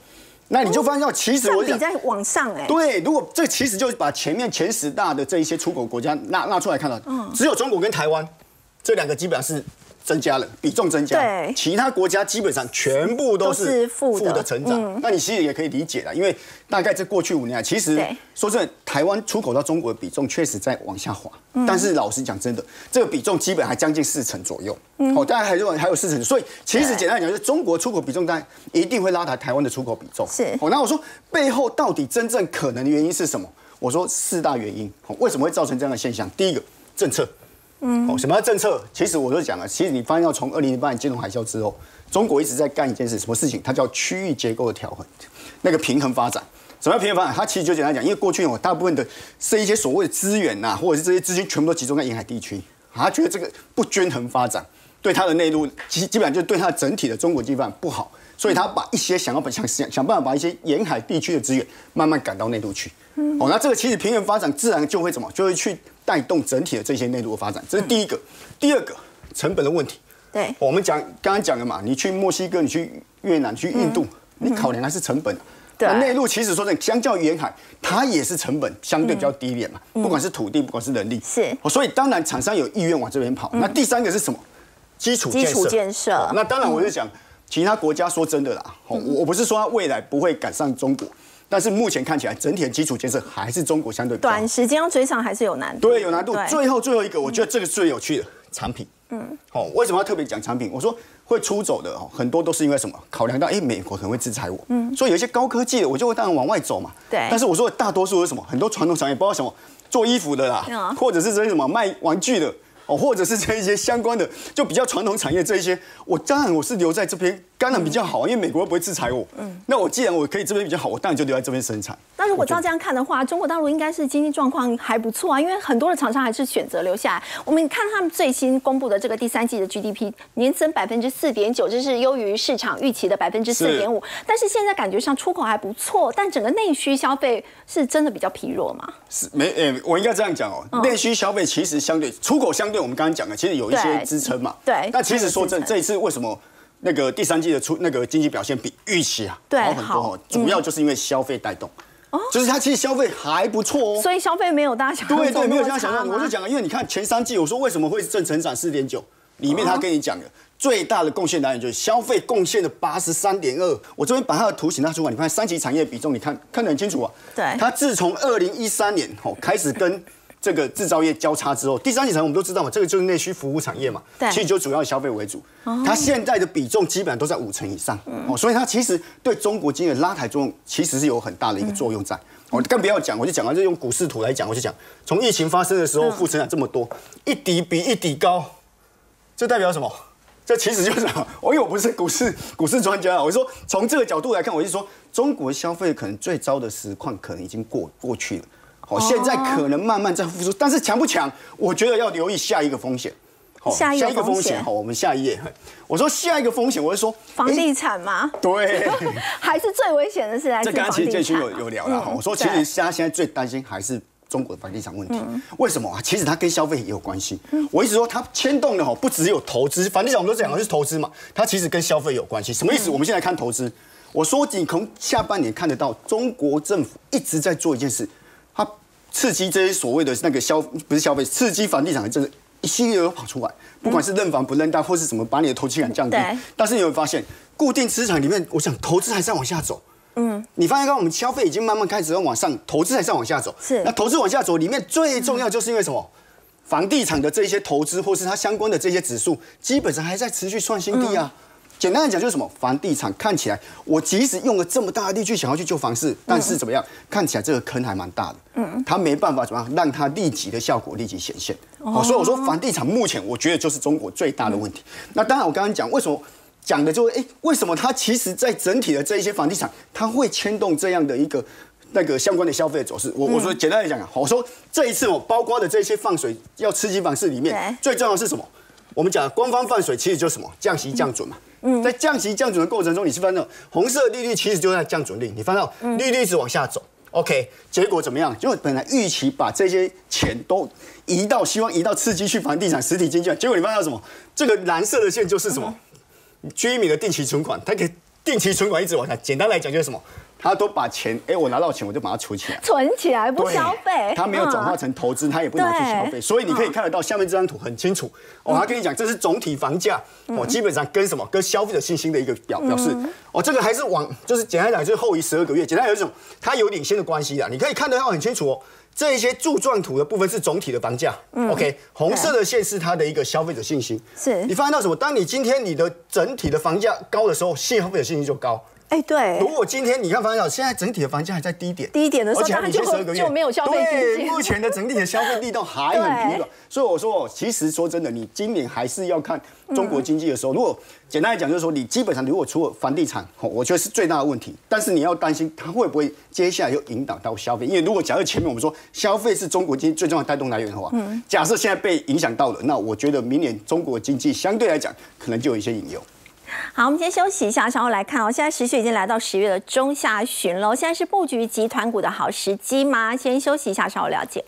那你就发现到，其实我
比在往上哎。
对，如果这其实就是把前面前十大的这一些出口国家拉拉出来看到，嗯，只有中国跟台湾这两个基本上是。增加了比重增加，
对，
其他国家基本上全部都是负的成长。那你其实也可以理解了，因为大概这过去五年，其实说真的，台湾出口到中国的比重确实在往下滑。但是老实讲，真的这个比重基本还将近四成左右。嗯哦，当然还有还有四成，所以其实简单来讲，就是中国出口比重在一定会拉抬台湾的出口比重。
是。
哦，那我说背后到底真正可能的原因是什么？我说四大原因。为什么会造成这样的现象？第一个，政策。嗯，哦，什么政策？其实我都讲了，其实你发现要从二零零八年金融海啸之后，中国一直在干一件事，什么事情？它叫区域结构的调衡，那个平衡发展。什么叫平衡发展？它其实就简单讲，因为过去有大部分的是一些所谓的资源呐，或者是这些资金全部都集中在沿海地区，他觉得这个不均衡发展，对它的内陆基基本上就对它整体的中国基本上不好，所以他把一些想要想想想办法把一些沿海地区的资源慢慢赶到内陆去。哦，那这个其实平原发展自然就会怎么，就会去。带动整体的这些内陆的发展，这是第一个。第二个，成本的问题。
对，
我们讲刚刚讲的嘛，你去墨西哥，你去越南，去印度，你考量还是成本。
对，
内陆其实说真的，相较于沿海，它也是成本相对比较低廉嘛。不管是土地，不管是人力，
是。
所以当然厂商有意愿往这边跑。那第三个是什么？基础
基础建设。
那当然我就讲，其他国家说真的啦，我我不是说它未来不会赶上中国。但是目前看起来，整体的基础建设还是中国相对
短时间要追上还是有难度。
对，有难度。最后最后一个，我觉得这个最有趣的产品。嗯。好，为什么要特别讲产品？我说会出走的哦，很多都是因为什么？考量到哎，美国可能会制裁我。嗯。所以有一些高科技的，我就会当然往外走嘛。
对。
但是我说大多数是什么？很多传统产业，包括什么做衣服的啦，或者是这些什么卖玩具的哦，或者是这一些相关的，就比较传统产业这一些，我当然我是留在这边。当然比较好，因为美国又不会制裁我。嗯，那我既然我可以这边比较好，我当然就留在这边生产。
那如果照这样看的话，中国大陆应该是经济状况还不错啊，因为很多的厂商还是选择留下来。我们看他们最新公布的这个第三季的 GDP 年增百分之四点九，这是优于市场预期的百分之四点五。但是现在感觉上出口还不错，但整个内需消费是真的比较疲弱吗？
是没诶，我应该这样讲哦，内需消费其实相对出口相对我们刚刚讲的，其实有一些支撑嘛。
对
那其实说真，
有支撑
这一次为什么那个第三季的出那个经济表现比预期啊
对
好很多哦？主要就是因为消费带动，就是它其实消费还不错哦。
所以消费没有大家想象
对对，没有
那么差
这样想象，我就
吗？
讲了，因为你看前三季，我说为什么会正成长四点九，里面他跟你讲的最大的贡献来源就是消费贡献的八十三点二。我这边把它的图形拿出来，你看三级产业比重，你看看得很清楚啊。
对
它自从二零一三年哦开始跟这个制造业交叉之后，第三级产业我们都知道嘛，这个就是内需服务产业嘛，
对
其实就主要以消费为主。它现在的比重基本上都在五成以上哦，所以它其实对中国经济的拉抬作用其实是有很大的一个作用在。我更不要讲，我就讲到就用股市图来讲，我就讲从疫情发生的时候，负成长这么多，一底比一底高，这代表什么？这其实就是什么？我 因为我不是股市股市专家啊，我是说从这个角度来看，我是说中国消费可能最糟的实况可能已经过过去了，好，现在可能慢慢在复苏，但是强不强？我觉得要留意下一个风险。好
下一个风险
好，我们下一页。我说下一个风险，我是说
房地产吗？
对。
还是最危险的是来自
这刚刚其实建勋
产
有有聊了哈，
嗯
我说其
对
实他现在最担心还是中国的房地产问题。为什么啊？其实它跟消费也有关系。我一直说它牵动的哈，不只有投资，房地产我们都讲的是投资嘛，它其实跟消费有关系。什么意思？我们现在看投资，我说你从下半年看得到，中国政府一直在做一件事，它刺激这些所谓的那个消不是消费，刺激房地产的这个一系列都跑出来，不管是认房不认贷，或是怎么把你的投机感降低
对。
但是你会发现，固定资产里面，我想投资还是要往下走。嗯你发现刚刚我们消费已经慢慢开始要往上，投资还是要往下走。
是
那投资往下走，里面最重要就是因为什么？房地产的这些投资，或是它相关的这些指数，基本上还在持续创新低啊。简单的讲就是什么？房地产看起来，我即使用了这么大的力去想要去救房市，但是怎么样？看起来这个坑还蛮大的。嗯，它没办法怎么样让它立即的效果立即显现。哦，所以我说房地产目前我觉得就是中国最大的问题。那当然，我刚刚讲为什么？讲的就是，哎，为什么它其实，在整体的这一些房地产，它会牵动这样的一个那个相关的消费走势？我我说简单来讲啊，我说这一次我，包括的这些放水要刺激房市里面，最重要的是什么？我们讲官方放水其实就是什么？降息降准嘛。在降息降准的过程中，你是发现到红色利率其实就在降准率，你发现到利率一直往下走。OK，结果怎么样？就本来预期把这些钱都移到，希望移到刺激去房地产实体经济，结果你发现到什么？这个蓝色的线就是什么？居民的定期存款，它可以定期存款一直往下。简单来讲就是什么？他都把钱，哎，我拿到钱我就把它储起来。
存起来不消费，
他没有转化
嗯
成投资，他也不拿去消费，所以你可以看得到下面这张图很清楚。哦，他跟你讲这是总体房价，哦，基本上跟什么跟消费者信心的一个表表示。哦，这个还是往就是简单讲就是后移十二个月，简单有一种它有领先的关系啊，你可以看得到很清楚哦。这一些柱状图的部分是总体的房价、o k 红色的线是它的一个消费者信心。
是
你发现到什么？当你今天你的整体的房价高的时候，消费者信心就高。
哎，对
如，果今天你看房价，现在整体的房价还在低点，
低点的时候
而且还领先
当然就
12个月
就没有消费
对，目前的整体的消费力道还很疲 软，所以我说哦，其实说真的，你今年还是要看中国经济的时候。如果简单来讲，就是说你基本上如果除了房地产，哦，我觉得是最大的问题。但是你要担心它会不会接下来又引导到消费，因为如果假设前面我们说消费是中国经济最重要的带动来源的话，假设现在被影响到了，那我觉得明年中国经济相对来讲可能就有一些隐忧。
好，我们先休息一下，稍后来看哦。现在时序已经来到十月的中下旬了，现在是布局集团股的好时机吗？先休息一下，稍后了解。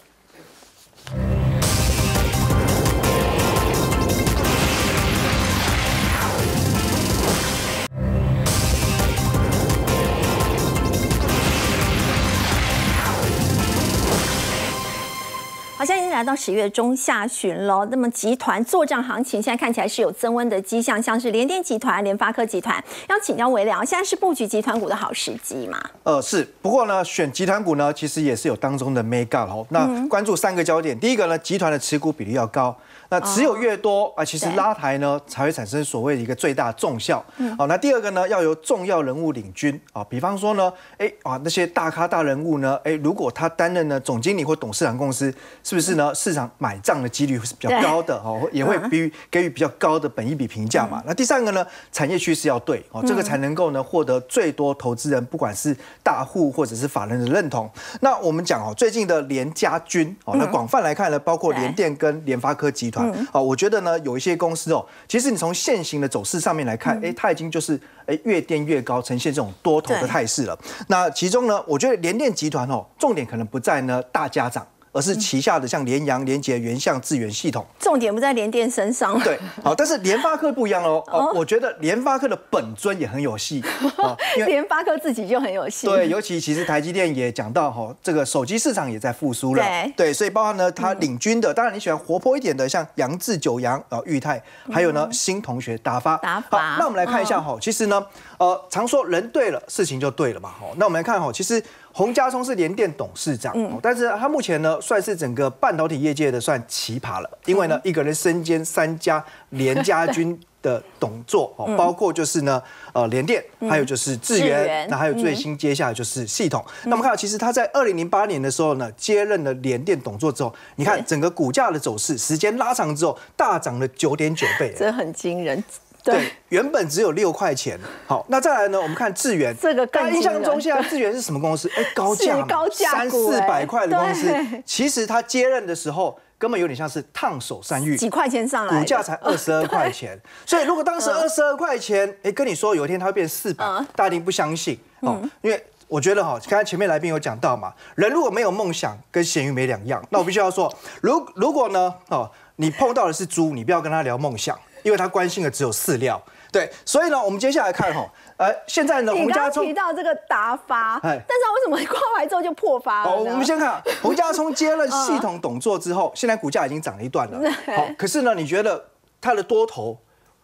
来到十月中下旬了。那么集团作战行情现在看起来是有增温的迹象，像是联电集团、联发科集团。要请教微良，现在是布局集团股的好时机吗？
呃，是，不过呢，选集团股呢，其实也是有当中的 mega 哦。那关注三个焦点，第一个呢，集团的持股比例要高；那持有越多啊，其实拉抬呢才会产生所谓的一个最大重效。
嗯。
好，那第二个呢，要由重要人物领军。啊，比方说呢，哎啊那些大咖大人物呢，哎如果他担任呢总经理或董事长公司，是不是呢市场买账的几率是比较高的哦，也会给予给予比较高的本一比评价嘛。那第三个呢，产业趋势要对。哦，这个才能够呢获得最多投资人，不管是大户或者是法人的认同。那我们讲哦，最近的联家军哦，那广泛来看呢，包括联电跟联发科集团哦，我觉得呢有一些公司哦，其实你从现行的走势上面来看，哎，它已经就是哎越垫越高，呈现这种多头的态势了。那其中呢，我觉得联电集团哦，重点可能不在呢大家长。而是旗下的像联阳、联捷、原相、智源系统，
重点不在联电身上。
对，好，但是联发科不一样哦。哦，我觉得联发科的本尊也很有戏
联发科自己就很有戏。
对，尤其其实台积电也讲到哈，这个手机市场也在复苏了。
对
对，所以包含呢，它领军的，当然你喜欢活泼一点的，像杨志、九阳啊、裕泰，还有呢新同学达发。
达发
好，那我们来看一下哈，其实呢，呃，常说人对了，事情就对了嘛。哈，那我们来看哈，其实洪家聪是联电董事长，哦但是他目前呢算是整个半导体业界的算奇葩了，因为呢一个人身兼三家联家军。的董座哦，包括就是呢，呃，联电，还有就是智源，那还有最新接下来就是系统。那我们看到，其实他在二零零八年的时候呢，接任了联电董座之后，你看整个股价的走势，时间拉长之后，大涨了九点九倍。
这很惊人。
对
对，，
原本只有六块钱。好，那再来呢？我们看智源，
这个更
大家印象中现在智源是什么公司？哎，高价
高价
三四百块的公司。其实他接任的时候，根本有点像是烫手山芋，
几块钱上来，
股价才 二十二块钱，所以如果当时二十二块钱，哎，跟你说有一天它会变四百
嗯，
大家一定不相信哦，因为。我觉得哈，刚才前面来宾有讲到嘛，人如果没有梦想，跟咸鱼没两样。那我必须要说，如如果呢，哦，你碰到的是猪，你不要跟他聊梦想，因为他关心的只有饲料。对，所以呢，我们接下来看哈，呃，现在呢，洪家聪
提到这个达发，但
哎
是他为什么挂牌之后就破发了
哦，我们先看 洪家聪接了系统董座之后，现在股价已经涨了一段了。好，可是呢，你觉得它的多头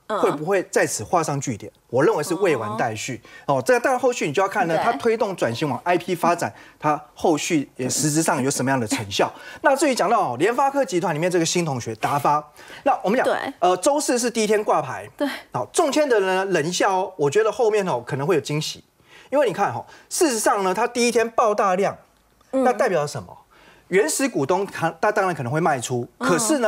会不会在此画上句点？我认为是未完待续。哦，这个当然后续你就要看呢，它推动转型往 IP 发展，它后续也实质上有什么样的成效？那至于讲到哦，联发科集团里面这个新同学达发，那我们讲
对，
呃，周四是第一天挂牌，
对，
好，中签的人呢忍一下哦，我觉得后面哦可能会有惊喜，因为你看哈、哦，事实上呢，它第一天爆大量，那代表什么？原始股东他他当然可能会卖出，可是呢，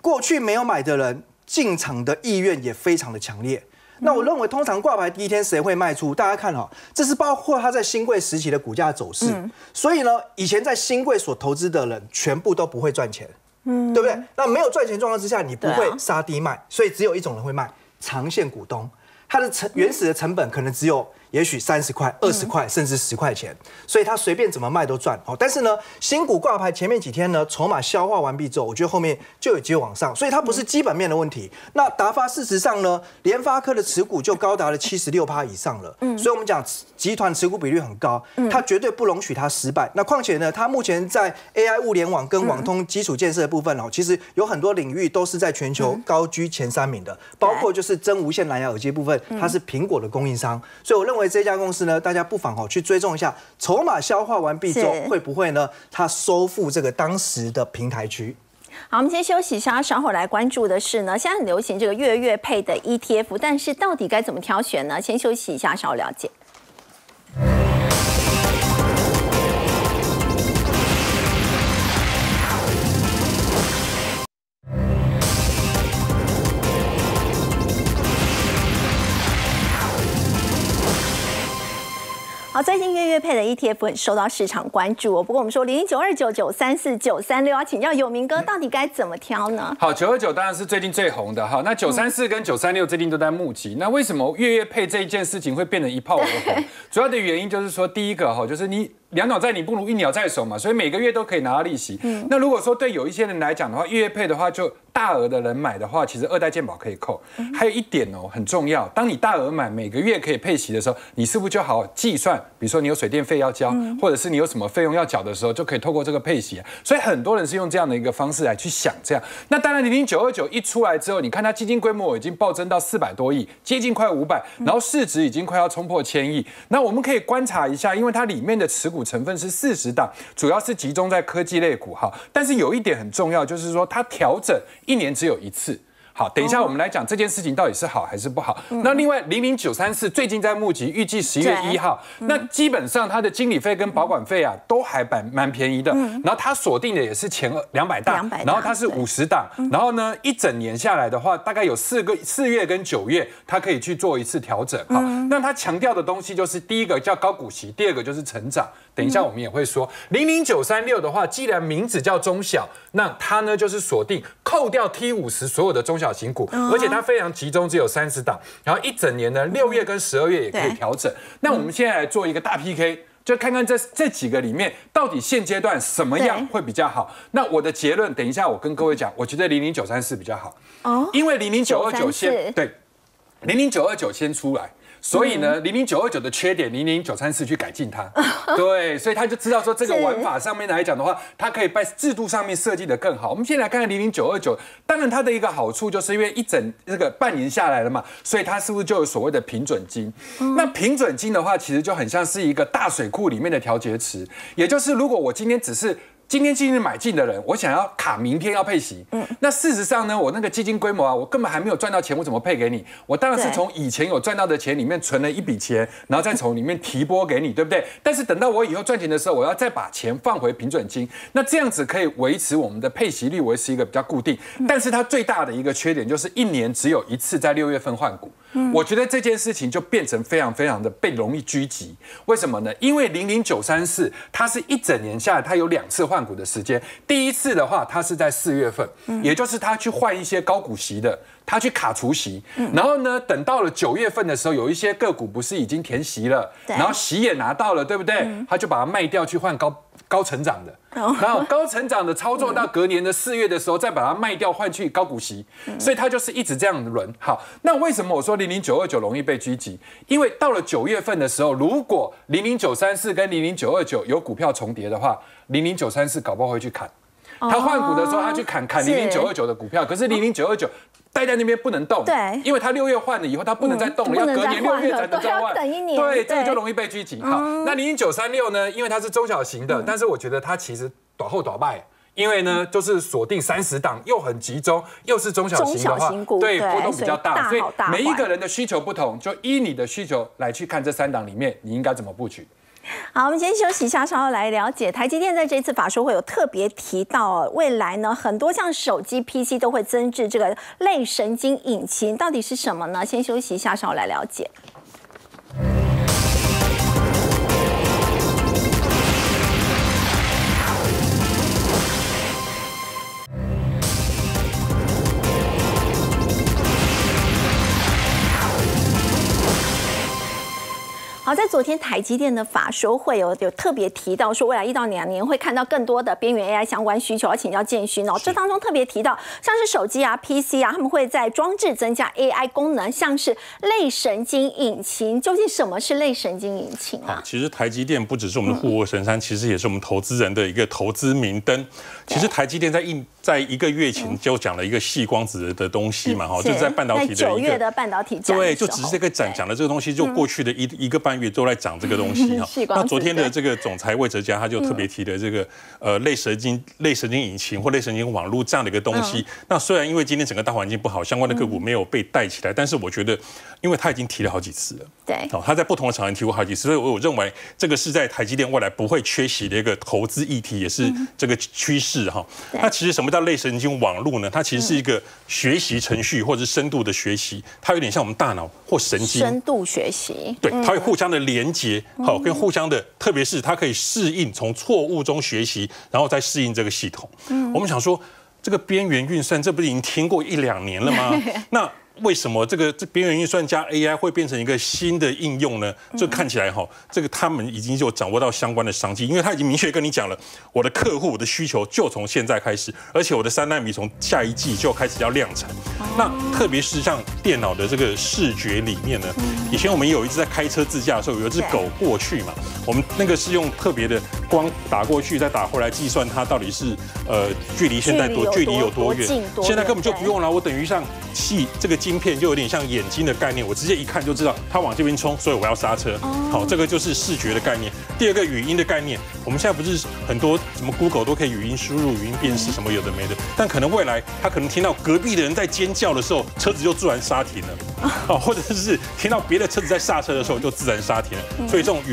过去没有买的人进场的意愿也非常的强烈。那我认为，通常挂牌第一天谁会卖出？大家看哈，这是包括它在新贵时期的股价走势。所以呢，以前在新贵所投资的人，全部都不会赚钱，嗯对不对？那没有赚钱状况之下，你不会杀低卖，所以只有一种人会卖，长线股东。它的成原始的成本可能只有也许三十块、二十块，甚至十块钱，所以它随便怎么卖都赚。哦，但是呢，新股挂牌前面几天呢，筹码消化完毕之后，我觉得后面就有机会往上，所以它不是基本面的问题。那达发事实上呢，联发科的持股就高达了七十六趴以上了，嗯。所以我们讲集团持股比率很高，它绝对不容许它失败。那况且呢，它目前在 AI 物联网跟网通基础建设的部分哦，其实有很多领域都是在全球高居前三名的，包括就是真无线蓝牙耳机部分，它是苹果的供应商，所以我认为这家公司呢，大家不妨哦去追踪一下，筹码消化完毕之后会不会呢，它收复这个当时的平台区。
好，我们先休息一下，稍后来关注的是呢，现在很流行这个月月配的 ETF，但是到底该怎么挑选呢？先休息一下，稍后了解。好，最近月月配的 ETF 很受到市场关注哦。不过我们说零零九二九九三四九三六，要请教有明哥，到底该怎么挑呢？
好，九二九当然是最近最红的哈。那九三四跟九三六最近都在募集。那为什么月月配这一件事情会变得一炮而红？主要的原因就是说，第一个哈，就是你两鸟在你不如一鸟在手嘛，所以每个月都可以拿到利息。那如果说对有一些人来讲的话，月月配的话，就大额的人买的话，其实二代健保可以扣。还有一点哦，很重要，当你大额买，每个月可以配息的时候，你是不是就好计算？比如说你有水电费要交，或者是你有什么费用要缴的时候，就可以透过这个配息。所以很多人是用这样的一个方式来去想这样。那当然，零零九二九一出来之后，你看它基金规模已经暴增到四百多亿，接近快五百，然后市值已经快要冲破千亿。那我们可以观察一下，因为它里面的持股。股成分是四十档，主要是集中在科技类股哈。但是有一点很重要，就是说它调整一年只有一次。好，等一下我们来讲这件事情到底是好还是不好。那另外零零九三四最近在募集，预计十一月一号。那基本上它的经理费跟保管费啊都还蛮蛮便宜的。然后它锁定的也是前两百档，然后它是五十档。然后呢，一整年下来的话，大概有四个四月跟九月，它可以去做一次调整。好，那它强调的东西就是第一个叫高股息，第二个就是成长。等一下我们也会说零零九三六的话，既然名字叫中小，那它呢就是锁定扣掉 T 五十所有的中小型股，而且它非常集中，只有三十档，然后一整年呢六月跟十二月也可以调整。那我们现在来做一个大 PK，就看看这这几个里面到底现阶段什么样会比较好。那我的结论，等一下我跟各位讲，我觉得零零九三四比较好。哦，因为零零九二九先对，零零九二九先出来。所以呢，零零九二九的缺点，零零九三四去改进它，对，所以他就知道说这个玩法上面来讲的话，它可以在制度上面设计的更好。我们先来看看零零九二九，当然它的一个好处就是因为一整这个半年下来了嘛，所以它是不是就有所谓的平准金？那平准金的话，其实就很像是一个大水库里面的调节池，也就是如果我今天只是。今天今日买进的人，我想要卡明天要配息。嗯，那事实上呢，我那个基金规模啊，我根本还没有赚到钱，我怎么配给你？我当然是从以前有赚到的钱里面存了一笔钱，然后再从里面提拨给你，对不对？但是等到我以后赚钱的时候，我要再把钱放回平准金，那这样子可以维持我们的配息率维持一个比较固定。但是它最大的一个缺点就是一年只有一次在六月份换股。我觉得这件事情就变成非常非常的被容易狙击。为什么呢？因为零零九三四它是一整年下来，它有两次换股的时间。第一次的话，它是在四月份，也就是它去换一些高股息的，它去卡除息。然后呢，等到了九月份的时候，有一些个股不是已经填息了，然后息也拿到了，对不对？他就把它卖掉去换高。高成长的，然后高成长的操作到隔年的四月的时候，再把它卖掉换去高股息，所以他就是一直这样轮。好，那为什么我说零零九二九容易被狙击？因为到了九月份的时候，如果零零九三四跟零零九二九有股票重叠的话，零零九三四搞不好会去砍。他换股的时候，他去砍砍零零九二九的股票，可是零零九二九。待在那边不能动，
对，
因为他六月换了以后，他不能再动了，要隔年六月才能再换，
等一年，
对，这个就容易被狙击。好，那零零九三六呢？因为它是中小型的，但是我觉得它其实短后短卖，因为呢就是锁定三十档，又很集中，又是中小型的话，对，波动比较大，所以每一个人的需求不同，就依你的需求来去看这三档里面你应该怎么布局。
好，我们先休息一下，稍后来了解。台积电在这次法说会有特别提到，未来呢很多像手机、PC 都会增置这个类神经引擎，到底是什么呢？先休息一下，稍后来了解。好，在昨天台积电的法说会有有特别提到说，未来一到两年会看到更多的边缘 AI 相关需求，要请教建勋哦。这当中特别提到，像是手机啊、PC 啊，他们会在装置增加 AI 功能，像是类神经引擎。究竟什么是类神经引擎啊？
其实台积电不只是我们的护国神山，其实也是我们投资人的一个投资明灯。其实台积电在一在一个月前就讲了一个细光子的东西嘛，哈，就是在半导体的
九月的半导体展，
对，就只是这个展讲的这个东西，就过去的一一个半月都在讲这个东西 哈。那昨天的这个总裁魏哲嘉他就特别提的这个呃类神经类神经引擎或类神经网络这样的一个东西。那虽然因为今天整个大环境不好，相关的个股没有被带起来，但是我觉得，因为他已经提了好几次了，
对，
好，他在不同的场合提过好几次，所以我认为这个是在台积电未来不会缺席的一个投资议题，也是这个趋势哈。那其实什么叫类神经网络呢？它其实是一个学习程序或者深度的学习，它有点像我们大脑或神经。
深度学习。
对，它会互相的连接，好，跟互相的，特别是它可以适应从错误中学习，然后再适应这个系统。嗯，我们想说，这个边缘运算，这不是已经听过一两年了吗？那。为什么这个这边缘运算加 AI 会变成一个新的应用呢？这看起来哈，这个他们已经就掌握到相关的商机，因为他已经明确跟你讲了，我的客户我的需求就从现在开始，而且我的三纳米从下一季就开始要量产。那特别是像电脑的这个视觉里面呢，以前我们有一只在开车自驾的时候，有一只狗过去嘛，我们那个是用特别的光打过去再打回来计算它到底是呃距离现在多距
距离有多
离有多远，现在根本就不用了，我等于像系这个晶片就有点像眼睛的概念，我直接一看就知道它往这边冲，所以我要刹车。好，这个就是视觉的概念。第二个语音的概念，我们现在不是很多什么 Google 都可以语音输入、语音辨识什么有的没的，但可能未来他可能听到隔壁的人在尖叫的时候，车子就自然刹停了，哦，或者是听到别的车子在刹车的时候就自然刹停了，所以这种。